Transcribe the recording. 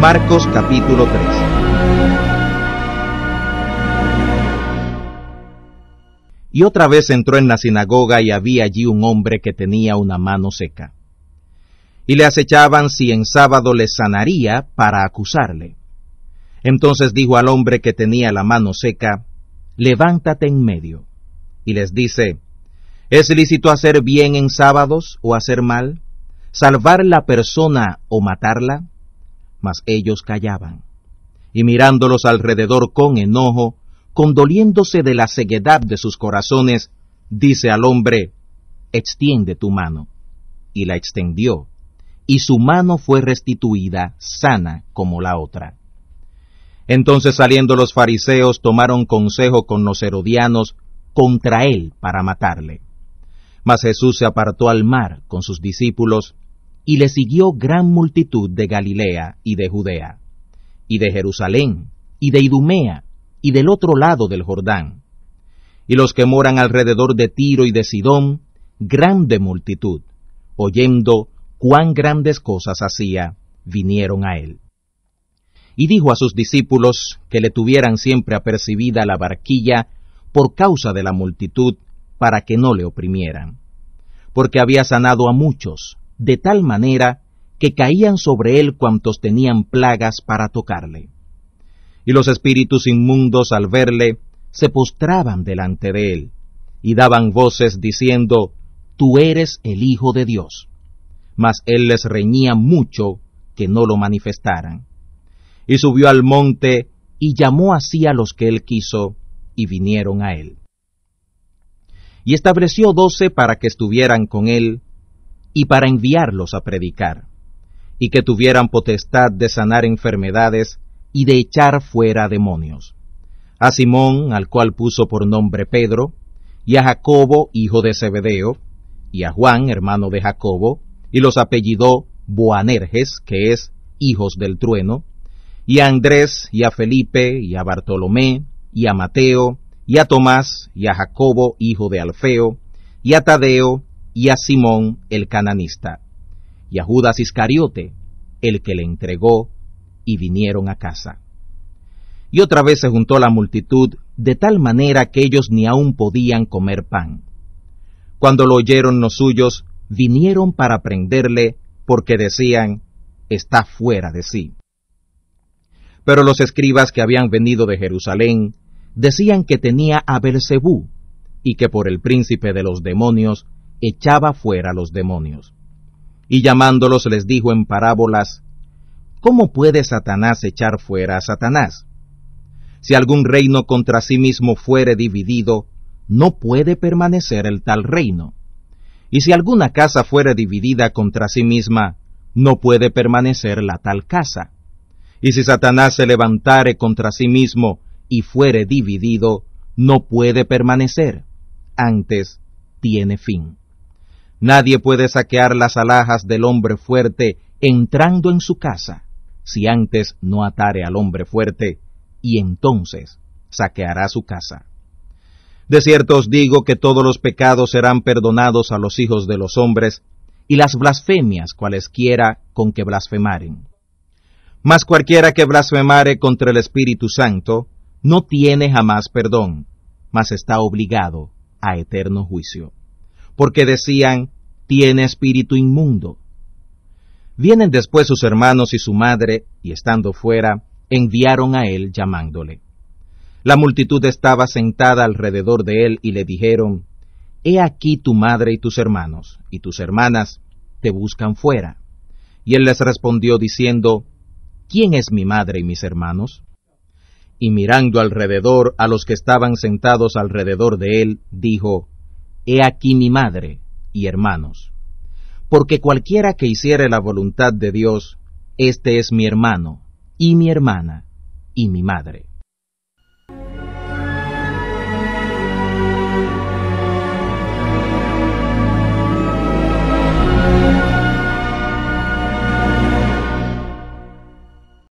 Marcos capítulo 3 Y otra vez entró en la sinagoga y había allí un hombre que tenía una mano seca. Y le acechaban si en sábado le sanaría para acusarle. Entonces dijo al hombre que tenía la mano seca, Levántate en medio. Y les dice, ¿Es lícito hacer bien en sábados o hacer mal? ¿Salvar la persona o matarla? Mas ellos callaban. Y mirándolos alrededor con enojo, condoliéndose de la ceguedad de sus corazones, dice al hombre, extiende tu mano. Y la extendió, y su mano fue restituida sana como la otra. Entonces saliendo los fariseos tomaron consejo con los herodianos contra él para matarle. Mas Jesús se apartó al mar con sus discípulos, y le siguió gran multitud de Galilea y de Judea, y de Jerusalén, y de Idumea, y del otro lado del Jordán. Y los que moran alrededor de Tiro y de Sidón, grande multitud, oyendo cuán grandes cosas hacía, vinieron a él. Y dijo a sus discípulos que le tuvieran siempre apercibida la barquilla por causa de la multitud, para que no le oprimieran, porque había sanado a muchos, de tal manera que caían sobre él cuantos tenían plagas para tocarle. Y los espíritus inmundos al verle se postraban delante de él, y daban voces diciendo, Tú eres el Hijo de Dios. Mas él les reñía mucho que no lo manifestaran. Y subió al monte y llamó así a los que él quiso, y vinieron a él y estableció doce para que estuvieran con él y para enviarlos a predicar, y que tuvieran potestad de sanar enfermedades y de echar fuera demonios. A Simón, al cual puso por nombre Pedro, y a Jacobo, hijo de Zebedeo, y a Juan, hermano de Jacobo, y los apellidó Boanerges, que es hijos del trueno, y a Andrés, y a Felipe, y a Bartolomé, y a Mateo, y a Tomás, y a Jacobo, hijo de Alfeo, y a Tadeo, y a Simón el cananista, y a Judas Iscariote, el que le entregó, y vinieron a casa. Y otra vez se juntó la multitud, de tal manera que ellos ni aun podían comer pan. Cuando lo oyeron los suyos, vinieron para prenderle, porque decían, está fuera de sí. Pero los escribas que habían venido de Jerusalén decían que tenía a Belcebú y que por el príncipe de los demonios echaba fuera los demonios. Y llamándolos les dijo en parábolas, ¿Cómo puede Satanás echar fuera a Satanás? Si algún reino contra sí mismo fuere dividido, no puede permanecer el tal reino. Y si alguna casa fuere dividida contra sí misma, no puede permanecer la tal casa. Y si Satanás se levantare contra sí mismo y fuere dividido, no puede permanecer, antes tiene fin. Nadie puede saquear las alhajas del hombre fuerte entrando en su casa, si antes no atare al hombre fuerte, y entonces saqueará su casa. De cierto os digo que todos los pecados serán perdonados a los hijos de los hombres, y las blasfemias cualesquiera con que blasfemaren. Mas cualquiera que blasfemare contra el Espíritu Santo, no tiene jamás perdón, mas está obligado a eterno juicio. Porque decían, tiene espíritu inmundo. Vienen después sus hermanos y su madre, y estando fuera, enviaron a él llamándole. La multitud estaba sentada alrededor de él y le dijeron, He aquí tu madre y tus hermanos, y tus hermanas te buscan fuera. Y él les respondió diciendo, ¿Quién es mi madre y mis hermanos? y mirando alrededor a los que estaban sentados alrededor de él, dijo, He aquí mi madre y hermanos. Porque cualquiera que hiciere la voluntad de Dios, este es mi hermano, y mi hermana, y mi madre.